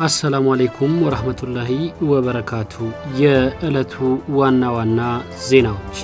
አሰላሙ አሌይኩም ወረህመቱላሂ ወበረካቱ። የዕለቱ ዋና ዋና ዜናዎች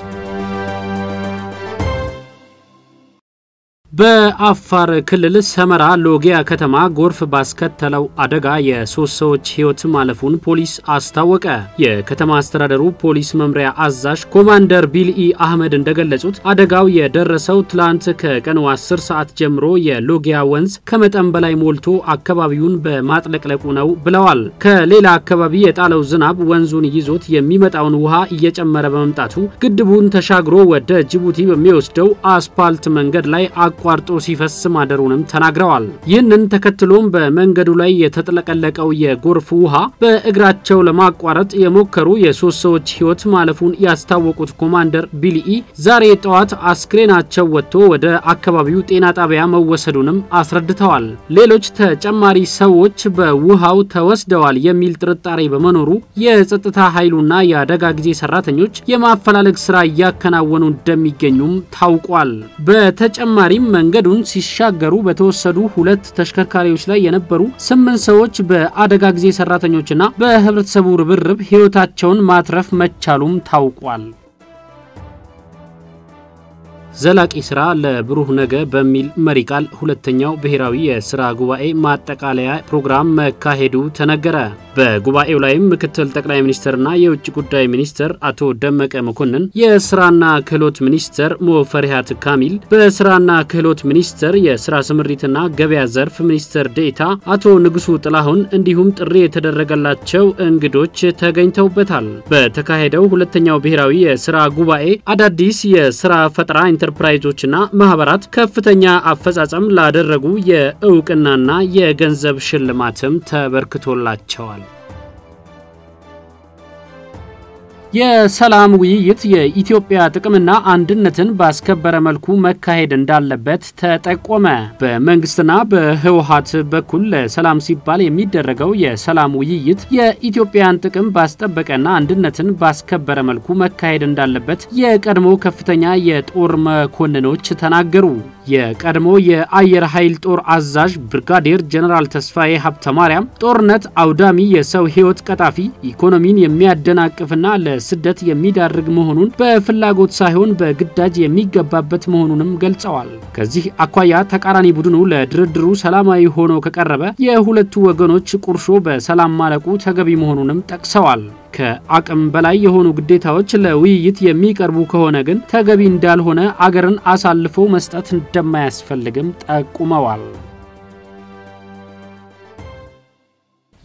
በአፋር ክልል ሰመራ ሎጊያ ከተማ ጎርፍ ባስከተለው አደጋ የሶስት ሰዎች ሕይወት ማለፉን ፖሊስ አስታወቀ። የከተማ አስተዳደሩ ፖሊስ መምሪያ አዛዥ ኮማንደር ቢልኢ አህመድ እንደገለጹት አደጋው የደረሰው ትላንት ከቀኑ 10 ሰዓት ጀምሮ የሎጊያ ወንዝ ከመጠን በላይ ሞልቶ አካባቢውን በማጥለቅለቁ ነው ብለዋል። ከሌላ አካባቢ የጣለው ዝናብ ወንዙን ይዞት የሚመጣውን ውሃ እየጨመረ በመምጣቱ ግድቡን ተሻግሮ ወደ ጅቡቲ በሚወስደው አስፓልት መንገድ ላይ አቋርጦ ሲፈስ ማደሩንም ተናግረዋል። ይህንን ተከትሎም በመንገዱ ላይ የተጥለቀለቀው የጎርፍ ውሃ በእግራቸው ለማቋረጥ የሞከሩ የሶስት ሰዎች ሕይወት ማለፉን ያስታወቁት ኮማንደር ቢልኢ ዛሬ ጠዋት አስክሬናቸው ወጥቶ ወደ አካባቢው ጤና ጣቢያ መወሰዱንም አስረድተዋል። ሌሎች ተጨማሪ ሰዎች በውሃው ተወስደዋል የሚል ጥርጣሬ በመኖሩ የጸጥታ ኃይሉና የአደጋ ጊዜ ሰራተኞች የማፈላለግ ስራ እያከናወኑ እንደሚገኙም ታውቋል። በተጨማሪም መንገዱን ሲሻገሩ በተወሰዱ ሁለት ተሽከርካሪዎች ላይ የነበሩ ስምንት ሰዎች በአደጋ ጊዜ ሰራተኞችና በህብረተሰቡ ርብርብ ህይወታቸውን ማትረፍ መቻሉም ታውቋል። ዘላቂ ስራ ለብሩህ ነገ በሚል መሪ ቃል ሁለተኛው ብሔራዊ የስራ ጉባኤ ማጠቃለያ ፕሮግራም መካሄዱ ተነገረ። በጉባኤው ላይም ምክትል ጠቅላይ ሚኒስትርና የውጭ ጉዳይ ሚኒስትር አቶ ደመቀ መኮንን፣ የስራና ክህሎት ሚኒስትር ሙፈሪሃት ካሚል፣ በስራና ክህሎት ሚኒስቴር የስራ ስምሪትና ገበያ ዘርፍ ሚኒስትር ዴኤታ አቶ ንጉሱ ጥላሁን እንዲሁም ጥሪ የተደረገላቸው እንግዶች ተገኝተውበታል። በተካሄደው ሁለተኛው ብሔራዊ የስራ ጉባኤ አዳዲስ የስራ ፈጠራ ኢንተርፕራይዞችና ማህበራት ከፍተኛ አፈጻጸም ላደረጉ የእውቅናና የገንዘብ ሽልማትም ተበርክቶላቸዋል። የሰላም ውይይት የኢትዮጵያ ጥቅምና አንድነትን ባስከበረ መልኩ መካሄድ እንዳለበት ተጠቆመ። በመንግስትና በህወሀት በኩል ለሰላም ሲባል የሚደረገው የሰላም ውይይት የኢትዮጵያን ጥቅም ባስጠበቀና አንድነትን ባስከበረ መልኩ መካሄድ እንዳለበት የቀድሞ ከፍተኛ የጦር መኮንኖች ተናገሩ። የቀድሞ የአየር ኃይል ጦር አዛዥ ብርጋዴር ጀነራል ተስፋዬ ሀብተማርያም ጦርነት አውዳሚ፣ የሰው ህይወት ቀጣፊ፣ ኢኮኖሚን የሚያደናቅፍና ለስደት የሚዳርግ መሆኑን በፍላጎት ሳይሆን በግዳጅ የሚገባበት መሆኑንም ገልጸዋል። ከዚህ አኳያ ተቃራኒ ቡድኑ ለድርድሩ ሰላማዊ ሆኖ ከቀረበ የሁለቱ ወገኖች ቁርሾ በሰላም ማለቁ ተገቢ መሆኑንም ጠቅሰዋል። ከአቅም በላይ የሆኑ ግዴታዎች ለውይይት የሚቀርቡ ከሆነ ግን ተገቢ እንዳልሆነ አገርን አሳልፎ መስጠት እንደማያስፈልግም ጠቁመዋል።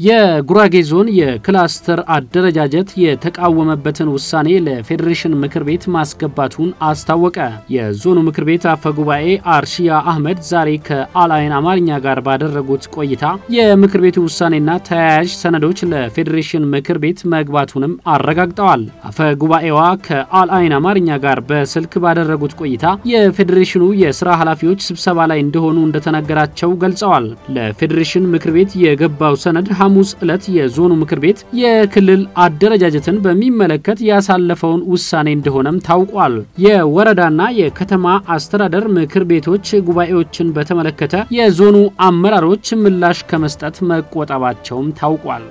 የጉራጌ ዞን የክላስተር አደረጃጀት የተቃወመበትን ውሳኔ ለፌዴሬሽን ምክር ቤት ማስገባቱን አስታወቀ። የዞኑ ምክር ቤት አፈ ጉባኤ አርሺያ አህመድ ዛሬ ከአልአይን አማርኛ ጋር ባደረጉት ቆይታ የምክር ቤቱ ውሳኔና ተያያዥ ሰነዶች ለፌዴሬሽን ምክር ቤት መግባቱንም አረጋግጠዋል። አፈ ጉባኤዋ ከአልአይን አማርኛ ጋር በስልክ ባደረጉት ቆይታ የፌዴሬሽኑ የስራ ኃላፊዎች ስብሰባ ላይ እንደሆኑ እንደተነገራቸው ገልጸዋል። ለፌዴሬሽን ምክር ቤት የገባው ሰነድ ሐሙስ ዕለት የዞኑ ምክር ቤት የክልል አደረጃጀትን በሚመለከት ያሳለፈውን ውሳኔ እንደሆነም ታውቋል። የወረዳና የከተማ አስተዳደር ምክር ቤቶች ጉባኤዎችን በተመለከተ የዞኑ አመራሮች ምላሽ ከመስጠት መቆጠባቸውም ታውቋል።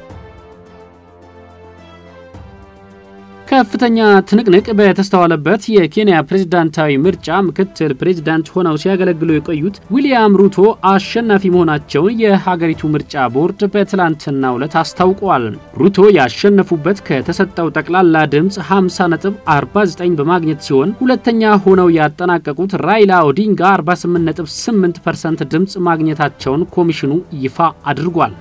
ከፍተኛ ትንቅንቅ በተስተዋለበት የኬንያ ፕሬዝዳንታዊ ምርጫ ምክትል ፕሬዝዳንት ሆነው ሲያገለግሉ የቆዩት ዊሊያም ሩቶ አሸናፊ መሆናቸውን የሀገሪቱ ምርጫ ቦርድ በትላንትናው ዕለት አስታውቋል። ሩቶ ያሸነፉበት ከተሰጠው ጠቅላላ ድምፅ 50 ነጥብ 49 በማግኘት ሲሆን ሁለተኛ ሆነው ያጠናቀቁት ራይላ ኦዲንጋ 48.8 percent ድምፅ ማግኘታቸውን ኮሚሽኑ ይፋ አድርጓል።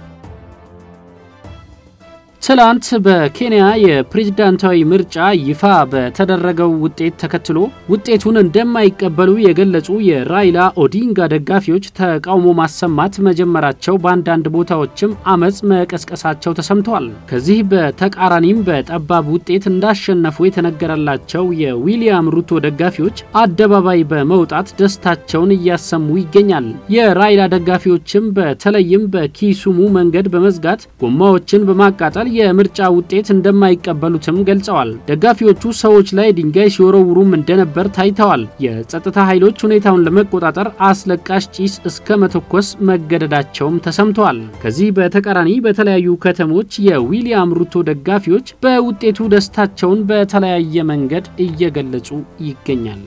ትላንት በኬንያ የፕሬዝዳንታዊ ምርጫ ይፋ በተደረገው ውጤት ተከትሎ ውጤቱን እንደማይቀበሉ የገለጹ የራይላ ኦዲንጋ ደጋፊዎች ተቃውሞ ማሰማት መጀመራቸው በአንዳንድ ቦታዎችም አመፅ መቀስቀሳቸው ተሰምተዋል። ከዚህ በተቃራኒም በጠባብ ውጤት እንዳሸነፉ የተነገረላቸው የዊሊያም ሩቶ ደጋፊዎች አደባባይ በመውጣት ደስታቸውን እያሰሙ ይገኛል። የራይላ ደጋፊዎችም በተለይም በኪሱሙ መንገድ በመዝጋት ጎማዎችን በማቃጠል የምርጫ ውጤት እንደማይቀበሉትም ገልጸዋል። ደጋፊዎቹ ሰዎች ላይ ድንጋይ ሲወረውሩም እንደነበር ታይተዋል። የጸጥታ ኃይሎች ሁኔታውን ለመቆጣጠር አስለቃሽ ጭስ እስከ መተኮስ መገደዳቸውም ተሰምተዋል። ከዚህ በተቃራኒ በተለያዩ ከተሞች የዊሊያም ሩቶ ደጋፊዎች በውጤቱ ደስታቸውን በተለያየ መንገድ እየገለጹ ይገኛል።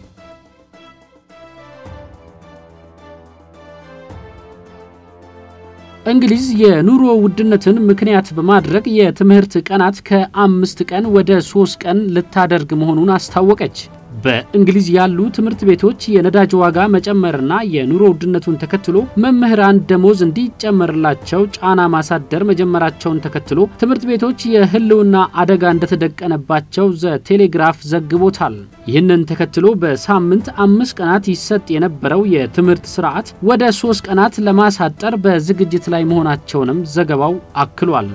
እንግሊዝ የኑሮ ውድነትን ምክንያት በማድረግ የትምህርት ቀናት ከአምስት ቀን ወደ ሶስት ቀን ልታደርግ መሆኑን አስታወቀች። በእንግሊዝ ያሉ ትምህርት ቤቶች የነዳጅ ዋጋ መጨመርና የኑሮ ውድነቱን ተከትሎ መምህራን ደሞዝ እንዲጨመርላቸው ጫና ማሳደር መጀመራቸውን ተከትሎ ትምህርት ቤቶች የሕልውና አደጋ እንደተደቀነባቸው ቴሌግራፍ ዘግቦታል። ይህንን ተከትሎ በሳምንት አምስት ቀናት ይሰጥ የነበረው የትምህርት ስርዓት ወደ ሶስት ቀናት ለማሳጠር በዝግጅት ላይ መሆናቸውንም ዘገባው አክሏል።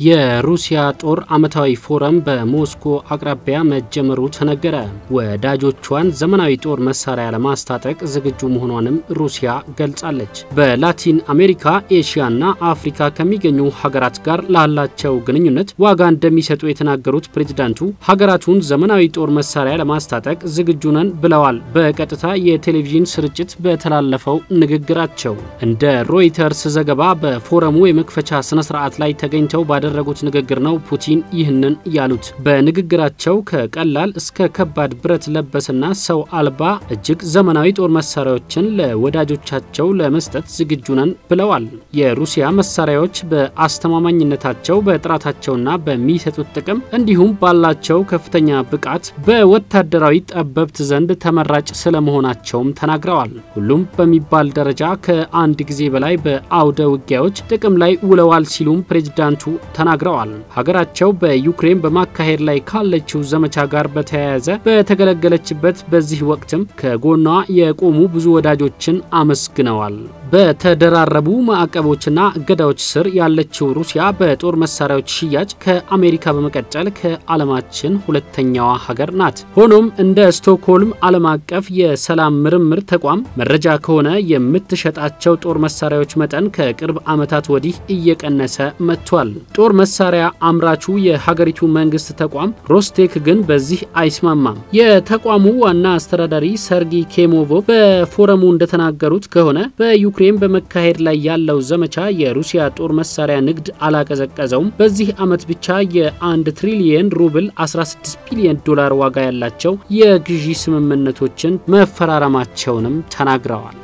የሩሲያ ጦር ዓመታዊ ፎረም በሞስኮ አቅራቢያ መጀመሩ ተነገረ። ወዳጆቿን ዘመናዊ ጦር መሳሪያ ለማስታጠቅ ዝግጁ መሆኗንም ሩሲያ ገልጻለች። በላቲን አሜሪካ፣ ኤሽያና አፍሪካ ከሚገኙ ሀገራት ጋር ላላቸው ግንኙነት ዋጋ እንደሚሰጡ የተናገሩት ፕሬዚዳንቱ ሀገራቱን ዘመናዊ ጦር መሳሪያ ለማስታጠቅ ዝግጁ ነን ብለዋል። በቀጥታ የቴሌቪዥን ስርጭት በተላለፈው ንግግራቸው እንደ ሮይተርስ ዘገባ በፎረሙ የመክፈቻ ስነስርዓት ላይ ተገኝተው ያደረጉት ንግግር ነው ፑቲን ይህንን ያሉት። በንግግራቸው ከቀላል እስከ ከባድ ብረት ለበስና ሰው አልባ እጅግ ዘመናዊ ጦር መሳሪያዎችን ለወዳጆቻቸው ለመስጠት ዝግጁ ነን ብለዋል። የሩሲያ መሳሪያዎች በአስተማማኝነታቸው በጥራታቸውና በሚሰጡት ጥቅም እንዲሁም ባላቸው ከፍተኛ ብቃት በወታደራዊ ጠበብት ዘንድ ተመራጭ ስለመሆናቸውም ተናግረዋል። ሁሉም በሚባል ደረጃ ከአንድ ጊዜ በላይ በአውደ ውጊያዎች ጥቅም ላይ ውለዋል ሲሉም ፕሬዚዳንቱ ተናግረዋል። ሀገራቸው በዩክሬን በማካሄድ ላይ ካለችው ዘመቻ ጋር በተያያዘ በተገለገለችበት በዚህ ወቅትም ከጎኗ የቆሙ ብዙ ወዳጆችን አመስግነዋል። በተደራረቡ ማዕቀቦችና እገዳዎች ስር ያለችው ሩሲያ በጦር መሳሪያዎች ሽያጭ ከአሜሪካ በመቀጠል ከዓለማችን ሁለተኛዋ ሀገር ናት። ሆኖም እንደ ስቶክሆልም ዓለም አቀፍ የሰላም ምርምር ተቋም መረጃ ከሆነ የምትሸጣቸው ጦር መሳሪያዎች መጠን ከቅርብ ዓመታት ወዲህ እየቀነሰ መጥቷል። ጦር መሳሪያ አምራቹ የሀገሪቱ መንግስት ተቋም ሮስቴክ ግን በዚህ አይስማማም። የተቋሙ ዋና አስተዳዳሪ ሰርጊ ቼሜዞቭ በፎረሙ እንደተናገሩት ከሆነ በዩክሬን በመካሄድ ላይ ያለው ዘመቻ የሩሲያ ጦር መሳሪያ ንግድ አላቀዘቀዘውም። በዚህ ዓመት ብቻ የአንድ ትሪሊየን ሩብል 16 ቢሊዮን ዶላር ዋጋ ያላቸው የግዢ ስምምነቶችን መፈራረማቸውንም ተናግረዋል።